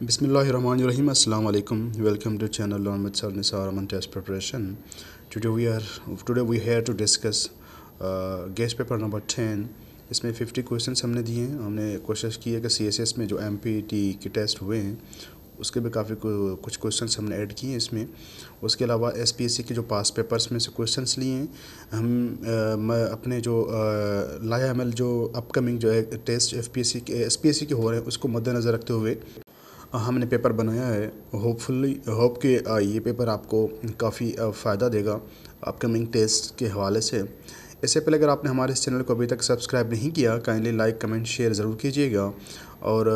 बिसमीम अल्लाम welcome to channel lawn myth sir निसारमन test preparation today we are today we have to discuss guess paper number ten इसमें fifty question हमने दिए हैं। हमने कोशिश की है कि सी एस एस में जो एम पी टी के टेस्ट हुए हैं उसके भी काफ़ी कुछ क्वेश्चन हमने ऐड किए हैं इसमें। उसके अलावा एस पी एस सी के जो पास पेपर्स में से क्वेश्चन लिए हैं। हम आ, अपने जो लाया एम मतलब जो अपकमिंग जो है test F P S C के एस पी एस सी के हो रहे हैं उसको मद्देनज़र रखते हुए हमने पेपर बनाया है। होपफुली होप के ये पेपर आपको काफ़ी फ़ायदा देगा अपकमिंग टेस्ट के हवाले से। इससे पहले अगर आपने हमारे इस चैनल को अभी तक सब्सक्राइब नहीं किया काइंडली लाइक कमेंट शेयर ज़रूर कीजिएगा। और,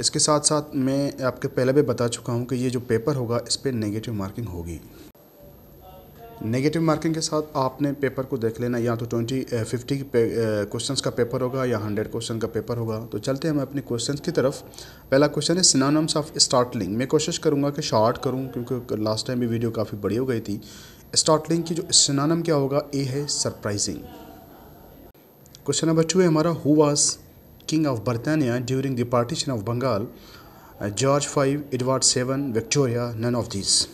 इसके साथ साथ मैं आपके पहले भी बता चुका हूँ कि ये जो पेपर होगा, इस पर नेगेटिव मार्किंग होगी। नेगेटिव मार्किंग के साथ आपने पेपर को देख लेना, या तो ट्वेंटी फिफ्टी क्वेश्चन का पेपर होगा, या हंड्रेड क्वेश्चन का पेपर होगा। तो चलते हैं हम अपने क्वेश्चन की तरफ़। पहला क्वेश्चन है सिनानम्स ऑफ़ स्टार्टलिंग मैं कोशिश करूँगा कि शॉर्ट करूँ, क्योंकि लास्ट टाइम भी वीडियो काफ़ी बड़ी हो गई थी। स्टार्टलिंग की जो सिनानम क्या होगा? ए है सरप्राइजिंग क्वेश्चन नंबर टू है हमारा who was king of बर्तानिया during the partition of Bengal George five Edward seven Victoria none of this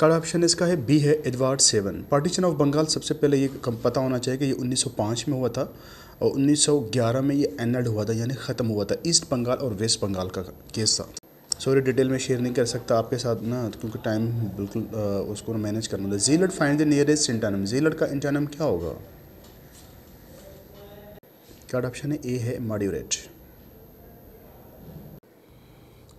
correct option इसका है बी है Edward seven partition of Bengal सबसे पहले ये पता होना चाहिए कि ये 1905 में हुआ था और 1911 में ये एनल्ड हुआ था, यानी ख़त्म हुआ था ईस्ट बंगाल और वेस्ट बंगाल का केस था. सॉरी डिटेल में शेयर नहीं कर सकता आपके साथ ना, क्योंकि टाइम बिल्कुल उसको मैनेज करना था gelid find the nearest antonym gelid का इंटानम क्या होगा? कार्ड ऑप्शन है ए है मॉड्यूरेट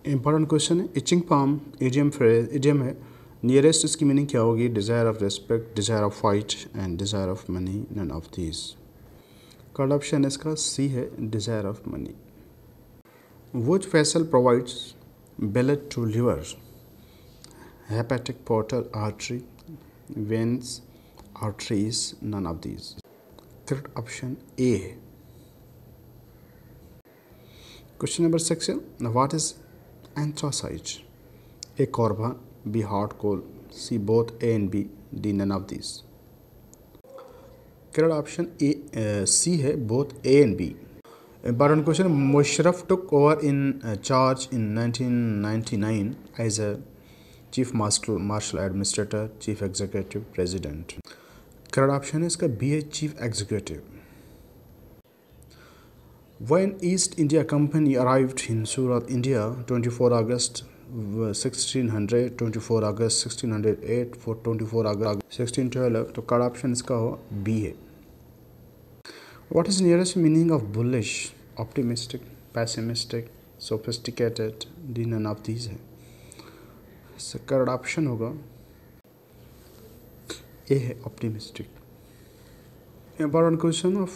इंपॉर्टेंट क्वेश्चन है itching palm idiom phrase idiom है नियरेस्ट इसकी मीनिंग क्या होगी desire of respect desire of fight and desire of money none of these correct option इसका सी है desire of money which vessel provides blood to liver hepatic portal artery veins arteries none of these correct option A है question number six what is anthracite A carbon B hot coal, C both A and B, D none of these. Correct option A, uh, C है both A and B. Important question. Musharraf took over in uh, charge in 1999 as a chief marshal, marshal administrator, chief executive, president. Correct option is इसका B है chief executive. When East India Company arrived in Surat, India, 24 August 1600 24 अगस्त 1608 four 24 अगस्त 1612 तो correct option इसका हो B है। What is nearest meaning of bullish optimistic pessimistic sophisticated D none of these है। Correct option होगा। A है optimistic important question of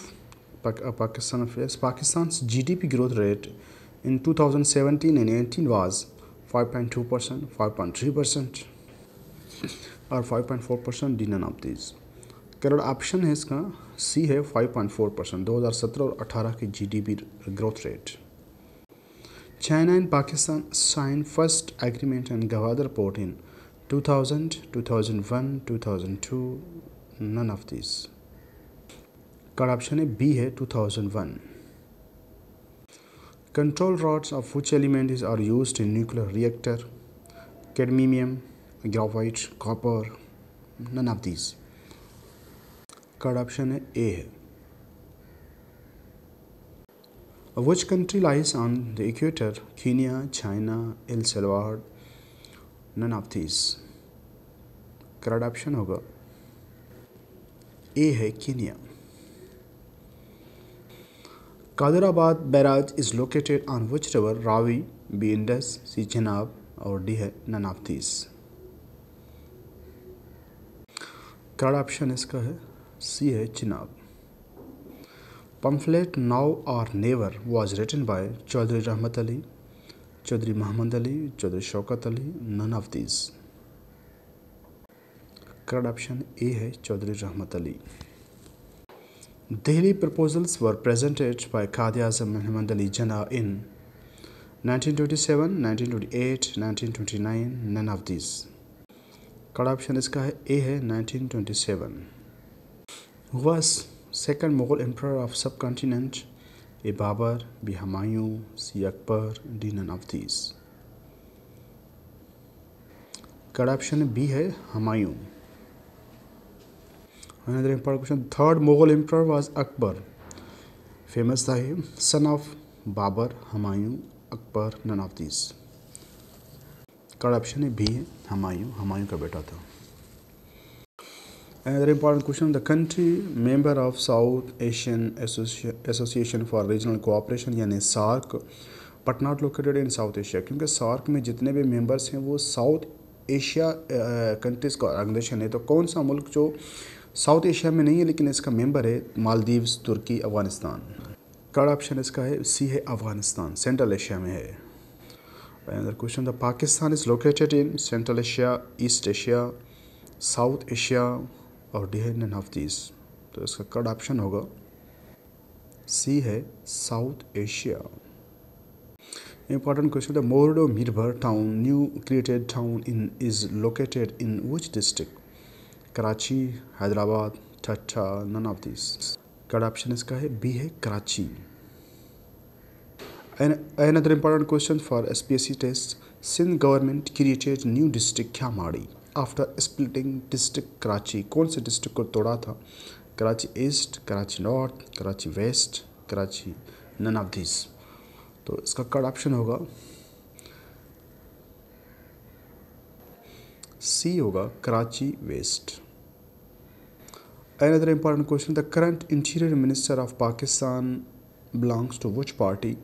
Pakistan affairs. Pakistan's GDP growth rate in 2017 and 18 was 5.2 percent 5.3 percent और 5.4 percent D none of this correct option है इसका C है 5.4 percent दो हज़ार सत्रह और 18 की GDP growth rate China and Pakistan sign first agreement and Gwadar port in 2000 2001 2002 none of this correct option है बी है 2001 Control rods of which elements are used in nuclear reactor? Cadmium, graphite, copper, none of these. Card option है A है. Which country lies on the equator? Kenya, China, El Salvador, none of these. Correct option होगा A है Kenya. Qadirabad barrage is located on which river Ravi B Indus C Chenab और D है दीस correct option इसका है C है Chenab pamphlet now or never was written by Chaudhry Rahmat Ali, Chaudhry Mohammad Ali, Chaudhry Shaukat Ali none of these correct option A है Chaudhry Rahmat Ali. Delhi proposals were presented by Qadi Azam Muhammad Ali Jinnah in 1927, 1928, 1929, none of these. Correct option इसका है A है 1927. Who was second Mughal emperor of subcontinent? A Babur B Humayun C Akbar D none of these correct option B है Another important question. Third Mughal emperor was Akbar. Famous ये son of Babur Humayun Akbar none of these correct option है B है हमायूं हमायूं का बेटा था Another important question. The country member of South Asian Association for Regional Cooperation यानी SAARC but not located in South Asia क्योंकि SAARC में जितने भी मेंबर्स हैं वो साउथ एशिया कंट्रीज़ का ऑर्गेनाइजेशन है तो कौन सा मुल्क जो साउथ एशिया में नहीं है, लेकिन इसका मेंबर है मालदीव्स, तुर्की, अफ़गानिस्तान। कड़ ऑप्शन इसका है सी है अफ़गानिस्तान, सेंट्रल एशिया में है। Question the Pakistan is located in Central Asia East Asia South Asia और डी है नन दीज तो इसका कड़ ऑप्शन होगा सी है South Asia important question the मोरडो Mirbhar town new created town in, is located in which district? Karachi, Hyderabad छा none of this correct option इसका है बी है Karachi. Another important question for S P S C test Sindh government created new district Keamari after splitting district Karachi कौन से district को तोड़ा था? Karachi east Karachi north Karachi west Karachi none of this तो इसका correct option होगा C होगा Karachi west Another important question The current Interior Minister of Pakistan belongs to which party?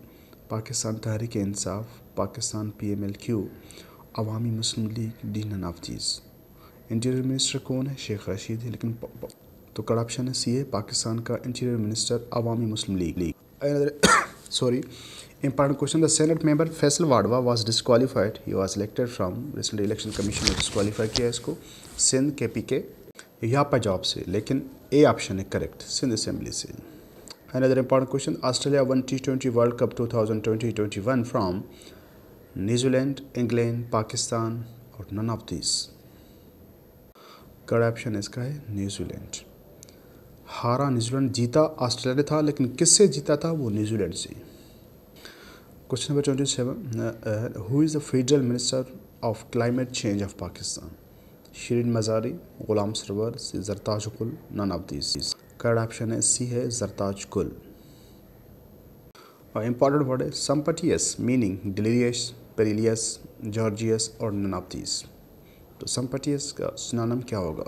Pakistan Tahrik Insaf, Pakistan PMLQ, Awami Muslim League D none of these interior minister कौन है शेख रशीद है लेकिन तो कड़ option है C है पाकिस्तान का interior minister Awami Muslim League League sorry important question the senate member Faisal Vawda was disqualified he was elected from recent election commission ने disqualify किया इसको सिंध के पी के यहाँ पर जवाब से लेकिन ए ऑप्शन है करेक्ट सिंध असेंबली से। Another important question Australia won T twenty world cup two thousand twenty twenty one from New Zealand England Pakistan और none of this correct option इसका है न्यूजीलैंड हारा न्यूजीलैंड जीता ऑस्ट्रेलिया ने था, लेकिन किससे जीता था वो न्यूजीलैंड से? Question number twenty seven who is the federal minister of climate change of Pakistan Shireen Mazari Ghulam Sarwar Zartaj Gul none of this correct option है सी है जरताज कुल और इंपॉर्टेंट वर्ड है sumptuous meaning delirious perilous gorgeous और none of this तो sumptuous का सुनानम क्या होगा?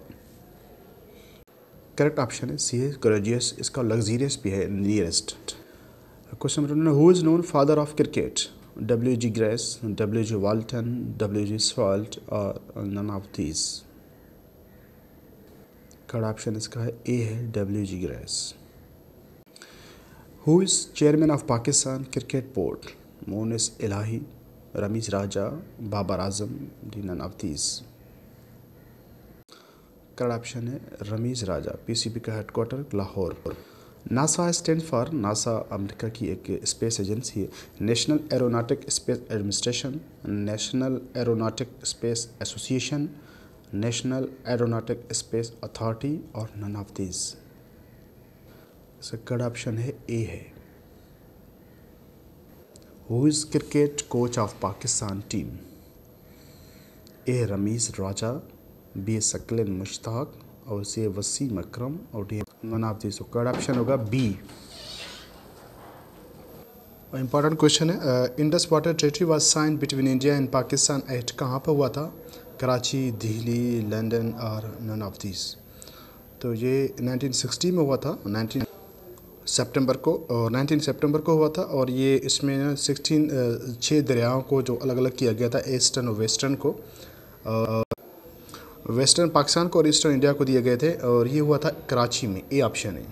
Correct option है सी है ग्रेजियस इसका लग्जीरियस भी है nearest question number who is known father of cricket W G Grace W G Walton W G Salt और none of these correct option इसका है ए है W G Grace who is chairman of Pakistan cricket board Monis Elahi Rameez Raja Babar Azam D none of these correct option है Ramiz Raja PCB का headquarter Lahore NASA stand for NASA America की एक space agency है national aeronautic space administration national aeronautic space association national aeronautic space authority और none of these इसका option है A है. Who is cricket coach of Pakistan team A Rameez Raja B Saqlain Mushtaq और C Wasim Akram और one of correct option होगा B important question है Indus water treaty was sign between India and Pakistan at कहाँ पर हुआ था? Karachi, Delhi, London और none of this तो ये 1960 में हुआ था 19 सितंबर को, और 19 सितंबर को हुआ था और ये इसमें ना सिक्सटीन छः दरियाओं को जो अलग अलग किया गया था ईस्टर्न और वेस्टर्न को वेस्टर्न पाकिस्तान को और ईस्टर्न इंडिया को दिए गए थे और ये हुआ था कराची में ए ऑप्शन है।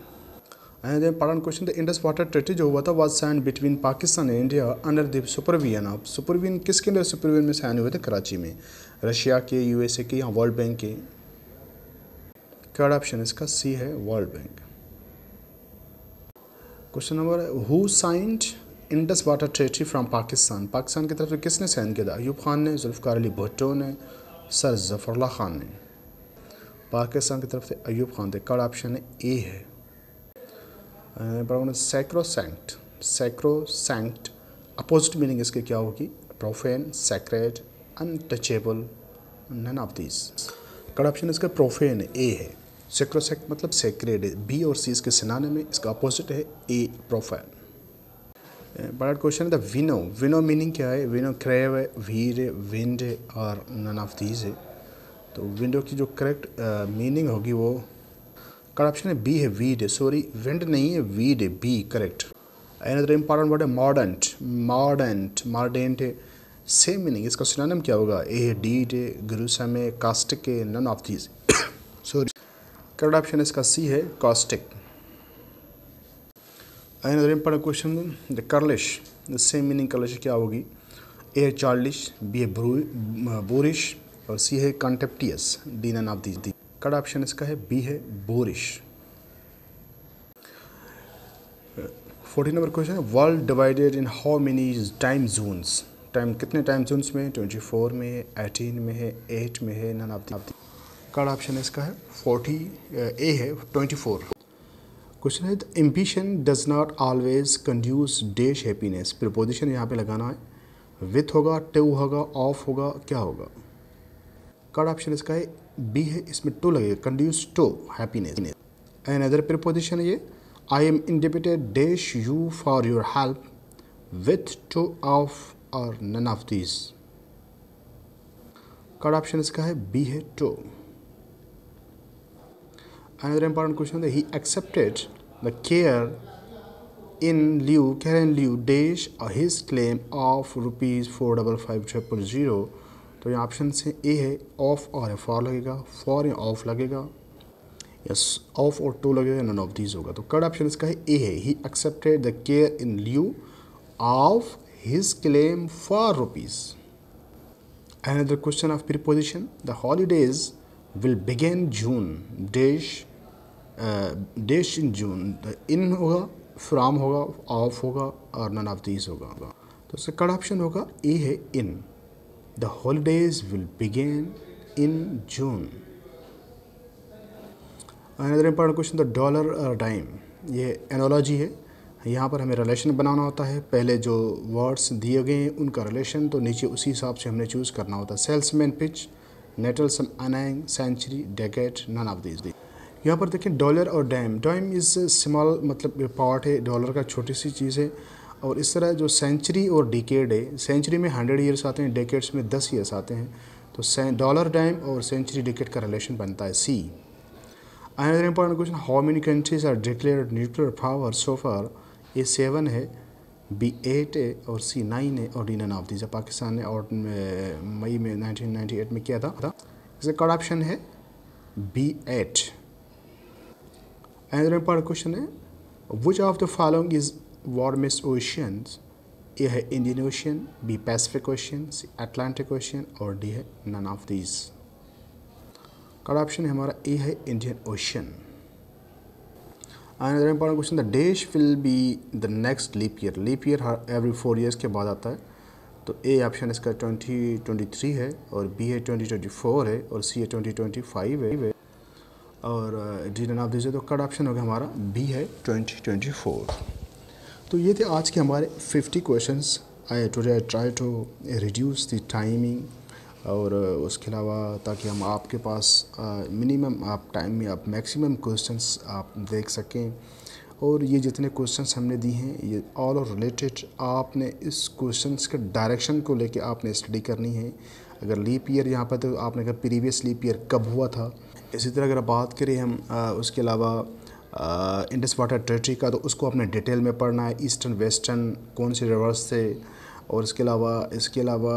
And then part question the Indus water treaty जो हुआ था was sign between Pakistan and India under the supervision of supervision किसके अंडर सुपरविजन में साइन हुए थे कराची में? रशिया के यूएसए के या वर्ल्ड बैंक के। थर्ड ऑप्शन इसका? सी है world bank question number who signed Indus water treaty from Pakistan Pakistan की तरफ़ से किसने साइन किया था? अयूब खान ने जुल्फ़ार अली भुट्टो ने सर जफ़रल्ला ख़ान ने। पाकिस्तान की तरफ़ से अयूब खान थे कड़ ऑप्शन है। ए है sacrosanct sacro sanct opposite meaning इसके क्या होगी? Profane sacred untouchable none of this correct option इसका प्रोफेन ए है। सेक्रोसेक्ट मतलब सेक्रेड बी और सी इसके सिनाने में, इसका अपोजिट है ए प्रोफेन बड़ा क्वेश्चन है द विनो विनो मीनिंग क्या है? विनो क्रेव है वीर है विंड है और नन ऑफ़ दीज है। तो विंडो की जो करेक्ट मीनिंग होगी वो करेक्ट ऑप्शन है बी है वीड सॉरी विंड नहीं है वीड है B correct another important word है मॉडर्ट मॉडर्ट मॉडर्ट है सेम मीनिंग इसका सिनोनिम क्या होगा? ए है डीड है ग्रूसम है कास्टिक है none of these sorry correct option इसका सी है caustic Another important question, the Carlish, the same meaning Carlish क्या होगी? ए है चार्लिश बी है बोरिश और सी है contemptuous D none of the correct option इसका है बी है बोरिश फोर्टी नंबर क्वेश्चन है world divided in how many time zones time कितने टाइम जोन्स में? ट्वेंटी फोर में है एटीन में है एट में है none of the. Correct option इसका है फोर्टी ए है ट्वेंटी फोर क्वेश्चन है ambition does not always conduce dash happiness preposition यहाँ पे लगाना है विथ होगा टू होगा ऑफ़ होगा, क्या होगा? कार्ड ऑप्शन इसका है बी है, इसमें टू लगेगा conduce to happiness and other preposition ये I am indebted dash you for your help with to of और none of this correct option इसका है बी है to another important question that he accepted the care in lieu care in lieu dash his claim of rupees four double five triple zero तो यहाँ option से ए है of और है for लगेगा फॉर या ऑफ लगेगा यस ऑफ और टू लगेगा नन ऑफ दीज होगा तो कर्ड ऑप्शन इसका है ए है ही accepted the care in lieu of his claim for rupees another question of preposition the holidays will begin june dash dash in June, the in होगा, from होगा, of होगा, और none of these होगा तो इसका correct option होगा, A है in. The holidays will begin in June. Another important question the dollar time ये एनोलॉजी है। यहाँ पर हमें रिलेशन बनाना होता है। पहले जो वर्ड्स दिए गए हैं, उनका रिलेशन तो नीचे उसी हिसाब से हमने चूज़ करना होता है। Salesman pitch nettle some annoying century decade none of these the यहाँ पर देखें डॉलर और डैम डैम इज़ स्मॉल मतलब पार्ट है डॉलर का छोटी सी चीज़ है। और इस तरह जो सेंचुरी और डिकेड है सेंचुरी में हंड्रेड ईयर्स आते हैं डेकेड्स में दस ईयर्स आते हैं। तो डॉलर डैम और सेंचुरी डिकेड का रिलेशन बनता है। C another important question how many countries are declare nuclear power so far A seven है बी एट है और सी नाइन है। और D none of these Pakistan ने और मई में 1998 में किया था। इसका कट ऑप्शन है B eight Another important question है, which of the following is warmest oceans? A है Indian ocean B pacific ocean C atlantic ocean और डी है none of these correct option है हमारा ए है Indian ocean another important question the dash will be the next leap year leap year her every four years के बाद आता है. तो ए ऑप्शन इसका ट्वेंटी ट्वेंटी थ्री है और बी है ट्वेंटी ट्वेंटी फोर है और सी है ट्वेंटी ट्वेंटी फाइव है. और नन ऑफ़ दीजिए तो कट ऑप्शन हो गया हमारा। बी है। Twenty twenty four. तो ये थे आज के हमारे fifty question I today I try to reduce the timing और उसके अलावा ताकि हम आपके पास मिनिमम आप टाइम में आप मैक्सिमम क्वेश्चंस आप देख सकें। और ये जितने क्वेश्चंस हमने दिए हैं ये ऑल और रिलेटेड आपने इस क्वेश्चंस के डायरेक्शन को लेके आपने स्टडी करनी है। अगर लीप ईयर यहाँ पर तो आपने कहा प्रीवियस लीप ईयर कब हुआ था? इसी तरह अगर बात करें हम उसके अलावा इंडस वाटर टेरेटरी का तो उसको अपने डिटेल में पढ़ना है, ईस्टर्न, वेस्टर्न, कौन से रिवर्स थे, और इसके अलावा इसके अलावा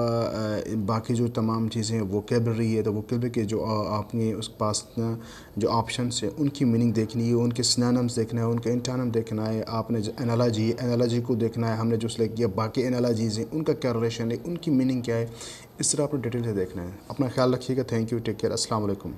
बाकी जो तमाम चीज़ें वो कैबरी है तो वोकेबलरी के जो आपने उस पास जो ऑप्शन है, उनकी मीनिंग देखनी है, उनके स्नैनम्स देखना है, उनका इंटानम देखना है, आपने एनालॉजी एनालॉजी को देखना है, हमने जो सिलेक्ट किया, बाकी एनालॉजीज़ हैं, उनका क्या रिलेशन है, उनकी मीनिंग क्या है, इस तरह आपने डिटेल से देखना है। अपना ख्याल रखिएगा थैंक यू टेक केयर वालेकुम